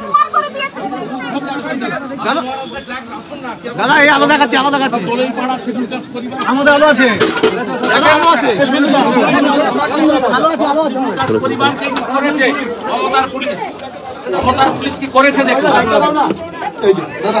প্রমাণ করে দিয়েছে দাদা এই আলো দেখাচ্ছি আলো দেখাচ্ছি। আমাদের আলো আছে। দাদা আলো আছে। আলো আছে আলো আছে। পরিবারকে কি করেছে? মমতার পুলিশ। পুলিশ কি করেছে দেখুন। এই যে দাদা।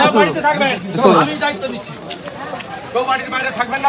থাকবেন আমি দায়িত্ব নিচ্ছি কেউ বাড়ির বাইরে থাকবেন না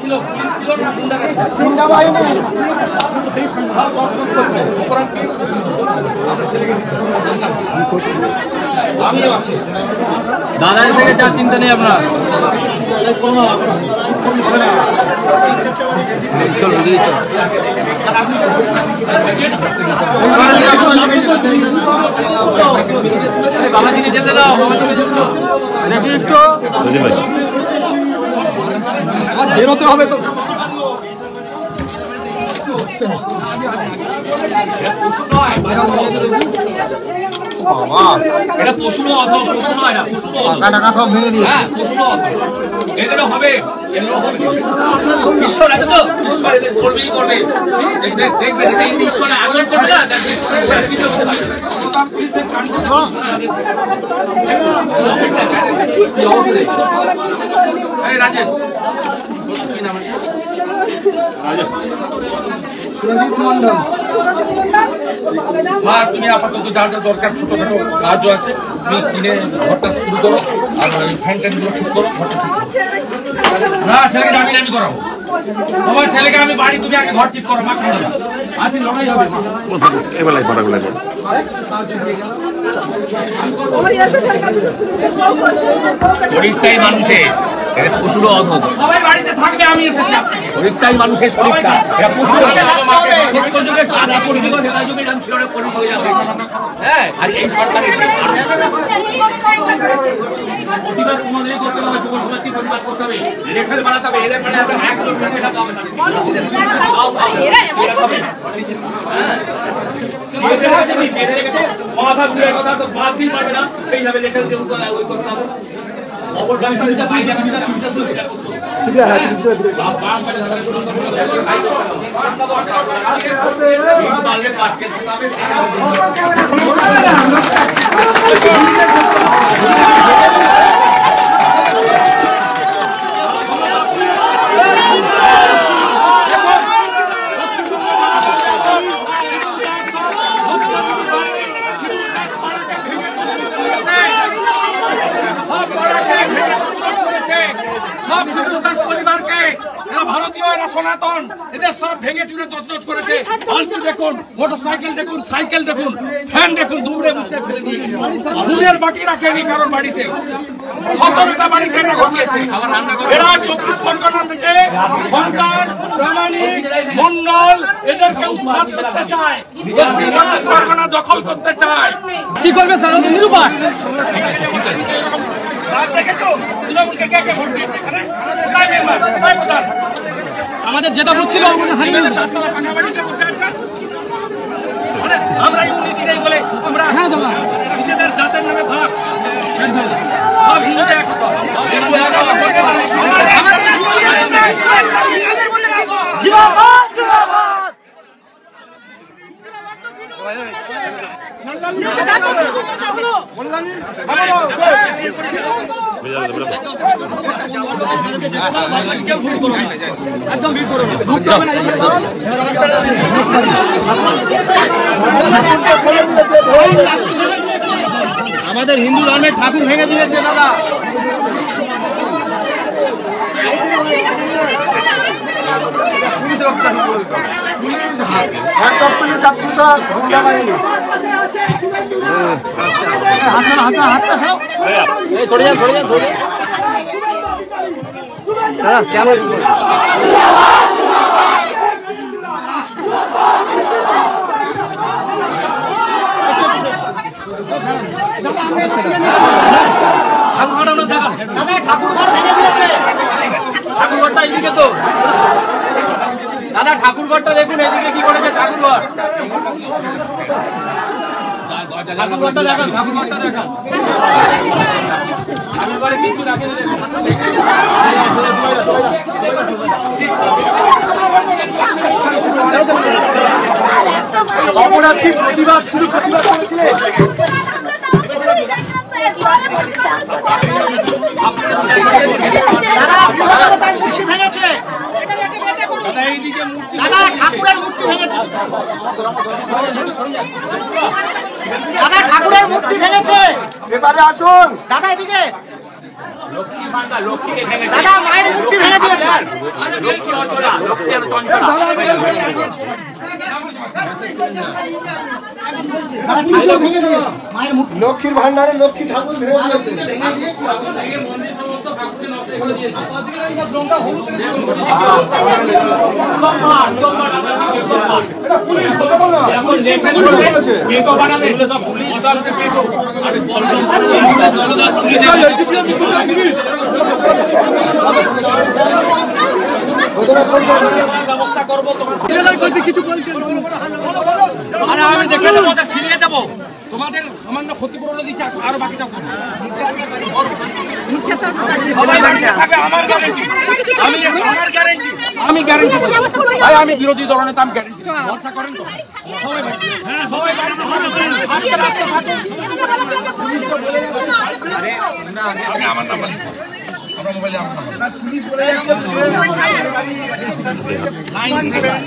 ছিল পুলিশ ছিল না গুন্ডা আমিও আছি। দাদা থেকে যা চিন্তা নেই আপনার? বাবাজিকে যেতে দাও বাবাজিকে যেতে দাও। দেখি একটু। বেরোতে হবে তো। এটা পশু পশু নয় না পশু টাকা সব ভেঙে দিয়ে হ্যাঁ পশু অধম এগুলো হবে এগুলো হবে। ঈশ্বর আছে তো? ঈশ্বর এদের করবেই করবে। দেখবে দেখবে যে এই ঈশ্বর না রাজেশ। মা তুমি আপাতত যা যা দরকার ছোটখাটো কাজও আছে তুমি কিনে ঘরটা শুরু করো আর ওই ফ্যান ট্যানগুলো ঠিক করো ঘরটা ঠিক না ছেলেকে আমি আমি করাবো। তোমার ছেলেকে আমি বাড়ি তুমি আগে ঘর ঠিক করো মা খাওয়া যাবে আজকে লড়াই হবে শরীরটাই মানুষের এটা পশুরও অধম সবাই বাড়িতে থাকবে আমি এসেছি শরীরটাই মানুষের শরীরটা এটা পশুর সত্য যুগে কাদা পরিযুগ সেটা যুগে ছিল না পরিযুগ যাবে। হ্যাঁ আর এই সরকার এসে প্রতিবাদ তোমাদেরই করতে হবে যুব সমাজকে প্রতিবাদ করতে হবে? রেখাল বানাতে হবে এদের বানাতে একজন মেনে থাকতে হবে হবে। হ্যাঁ। মাথা ঘুরে কথা তো বাদ দিয়ে পারবে না সেইভাবে লেখা ওই করতে হবে। অপরগামী সাথে বাইরে আমি যা চিন্তা করছি সেটা করতে হবে। বাপ বাপ মানে ধরে শুরু করতে হবে। এই পারলে পাটকে দিতে হবে, সেটা হবে। সব দাস পরিবারকে এরা ভারতীয় এরা সনাতন এদের সব ভেঙে চুরে তছনছ করেছে। আলসি দেখুন মোটর সাইকেল দেখুন সাইকেল দেখুন ফ্যান দেখুন দুমড়ে মুচড়ে ফেলে দিয়েছে। দুধের বাটি রাখেনি কারোর বাড়িতে। সতেরোটা বাড়িতে এটা ঘটিয়েছে এরা চব্বিশ পরগনা থেকে সরকার প্রামাণিক মন্ডল এদেরকে উৎখাত করতে চায়। চব্বিশ পরগনা দখল করতে চায়। কি করবে ওদের নিরুপায়? আমাদের যেটা বুঝছিল হারিয়ে আমরা ইউনিটি নেই বলে আমরা নিজেদের জাতের নামে ভাগ। সব হিন্দু এক হতো। সব হিন্দু এক হতো। জিন্দাবাদ, জিন্দাবাদ। আমাদের হিন্দু ধর্মের ঠাকুর ভেঙে দিয়েছে দাদা। ঠাকুর ঘটানো দেখা দাদা ঠাকুর ঘর ভেঙে দিয়েছে ঠাকুর ঘরটা এদিকে তো দাদা ঠাকুর ঘরটা দেখুন, এদিকে কি করেছে ঠাকুর ঘর ঠাকুর ঘরটা দেখান ঠাকুর ঘরটা দেখান ঠাকুর ঘরে কিছু রাখেনি অপরাধী প্রতিবাদ শুরু প্রতিবাদ করেছিলে দাদা এইদিকে মূর্তি দাদা ঠাকুরের মূর্তি ভেঙেছে দাদা ঠাকুরের মূর্তি ভেঙেছে এবারে আসুন। দাদা এদিকে। দাদা মায়ের মূর্তি ভেঙে দিয়েছে। দাদা, ঠাকুর ভেঙে দিয়েছে। ভেঙে দিয়েছে। আরে আমি দেখে দেবো ফিরিয়ে দেবো। তোমাদের সামান্য ক্ষতিপূরণ দিচ্ছে, আর- বাকিটা করব। আমি গ্যারেন্টি ভাই আমি বিরোধী দল নেতা আমি গ্যারেন্টি ভরসা করেন তো হ্যাঁ আমার নাম্বার আমার মোবাইলে আমার নাম্বার নাইন সেভেন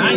নাইন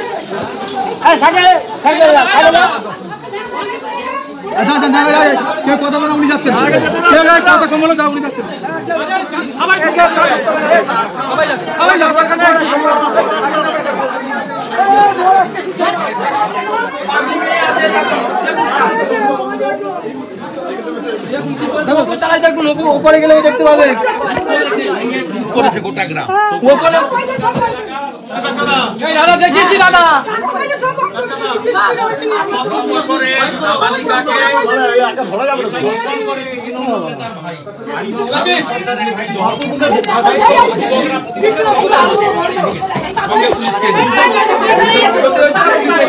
কথা বলে উনি যাচ্ছেন। কথা কম বলে উনি যাচ্ছেন। সবাই সবাই সবাই উপরে গেলে দেখতে পাবেন। করেছে গোটা গ্রাম। দাদা দেখিয়েছি দাদা। করে